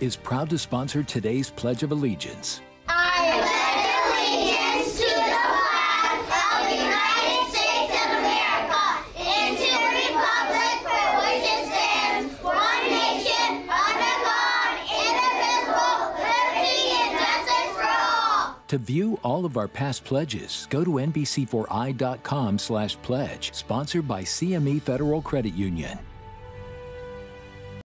is proud to sponsor today's Pledge of Allegiance. I pledge allegiance to the flag of the United States of America and to the republic for which it stands, one nation, under God, indivisible, liberty and justice for all. To view all of our past pledges, go to nbc4i.com slash pledge, sponsored by CME Federal Credit Union.